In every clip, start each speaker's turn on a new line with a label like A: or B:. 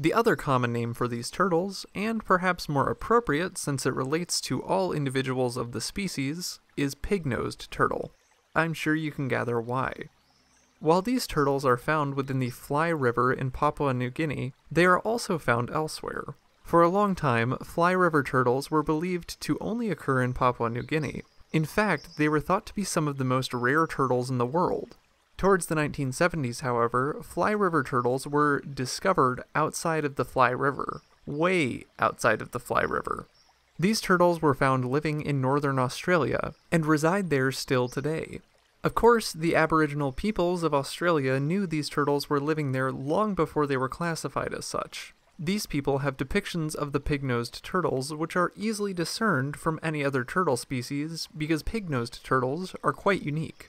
A: The other common name for these turtles, and perhaps more appropriate since it relates to all individuals of the species, is pig-nosed turtle. I'm sure you can gather why. While these turtles are found within the Fly River in Papua New Guinea, they are also found elsewhere. For a long time, Fly River turtles were believed to only occur in Papua New Guinea. In fact, they were thought to be some of the most rare turtles in the world. Towards the 1970s, however, Fly River turtles were discovered outside of the Fly River, way outside of the Fly River. These turtles were found living in northern Australia and reside there still today. Of course, the Aboriginal peoples of Australia knew these turtles were living there long before they were classified as such. These people have depictions of the pig-nosed turtles which are easily discerned from any other turtle species because pig-nosed turtles are quite unique.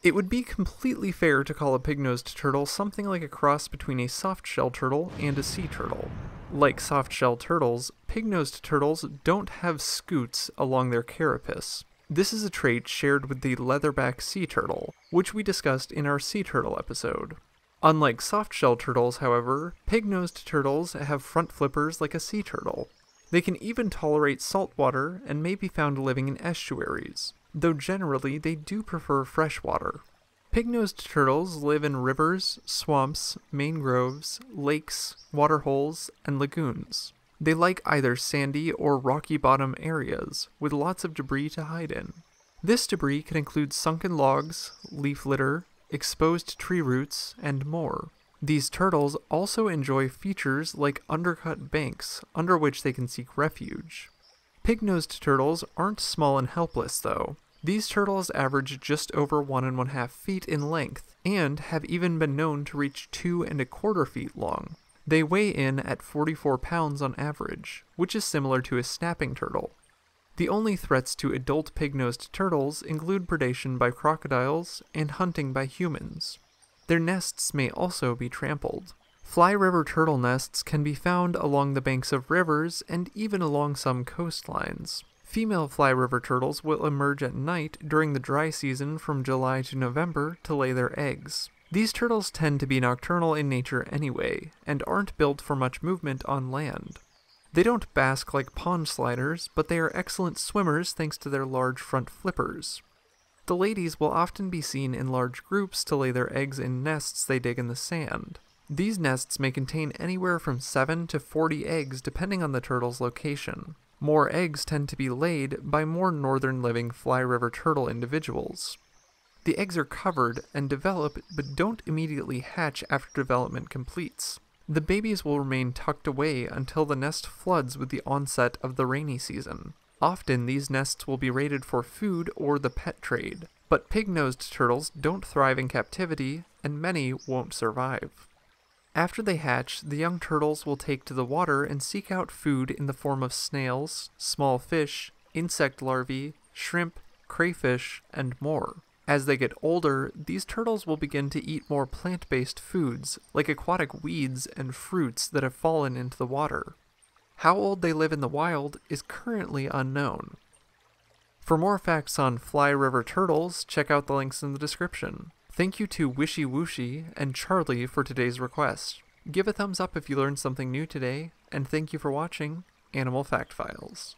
A: It would be completely fair to call a pig-nosed turtle something like a cross between a soft-shell turtle and a sea turtle. Like soft-shell turtles, pig-nosed turtles don't have scutes along their carapace. This is a trait shared with the leatherback sea turtle, which we discussed in our sea turtle episode. Unlike soft-shell turtles, however, pig-nosed turtles have front flippers like a sea turtle. They can even tolerate salt water and may be found living in estuaries, though generally they do prefer fresh water. Pig-nosed turtles live in rivers, swamps, mangroves, lakes, waterholes, and lagoons. They like either sandy or rocky bottom areas, with lots of debris to hide in. This debris can include sunken logs, leaf litter, exposed tree roots, and more. These turtles also enjoy features like undercut banks, under which they can seek refuge. Pig-nosed turtles aren't small and helpless, though. These turtles average just over one and one half feet in length, and have even been known to reach two and a quarter feet long. They weigh in at 44 pounds on average, which is similar to a snapping turtle. The only threats to adult pig-nosed turtles include predation by crocodiles and hunting by humans. Their nests may also be trampled. Fly River turtle nests can be found along the banks of rivers and even along some coastlines. Female Fly River turtles will emerge at night during the dry season from July to November to lay their eggs. These turtles tend to be nocturnal in nature anyway, and aren't built for much movement on land. They don't bask like pond sliders, but they are excellent swimmers thanks to their large front flippers. The ladies will often be seen in large groups to lay their eggs in nests they dig in the sand. These nests may contain anywhere from 7 to 40 eggs depending on the turtle's location. More eggs tend to be laid by more northern living Fly River turtle individuals. The eggs are covered and develop but don't immediately hatch after development completes. The babies will remain tucked away until the nest floods with the onset of the rainy season. Often these nests will be raided for food or the pet trade, but pig-nosed turtles don't thrive in captivity and many won't survive. After they hatch, the young turtles will take to the water and seek out food in the form of snails, small fish, insect larvae, shrimp, crayfish, and more. As they get older, these turtles will begin to eat more plant-based foods, like aquatic weeds and fruits that have fallen into the water. How old they live in the wild is currently unknown. For more facts on Fly River turtles, check out the links in the description. Thank you to Wishy Wooshy and Charlie for today's request. Give a thumbs up if you learned something new today, and thank you for watching Animal Fact Files.